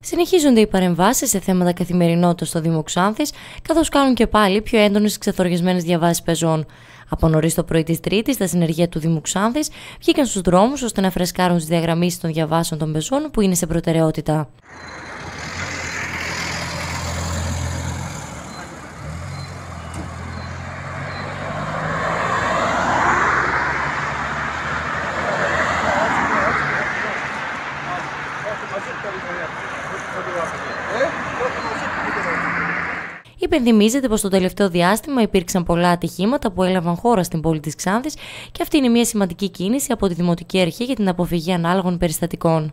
Συνεχίζονται οι παρεμβάσεις σε θέματα καθημερινότητας στο Δήμο Ξάνθης, καθώς κάνουν και πάλι πιο έντονες ξεθοργισμένες διαβάσεις πεζών. Από νωρίς το πρωί της Τρίτης, τα συνεργεία του Δήμου Ξάνθης βγήκαν στους δρόμους ώστε να φρεσκάρουν τι διαγραμμίσεις των διαβάσεων των πεζών που είναι σε προτεραιότητα. Υπενθυμίζεται πως το τελευταίο διάστημα υπήρξαν πολλά ατυχήματα που έλαβαν χώρα στην πόλη της Ξάνθης και αυτή είναι μια σημαντική κίνηση από τη Δημοτική Αρχή για την αποφυγή ανάλογων περιστατικών.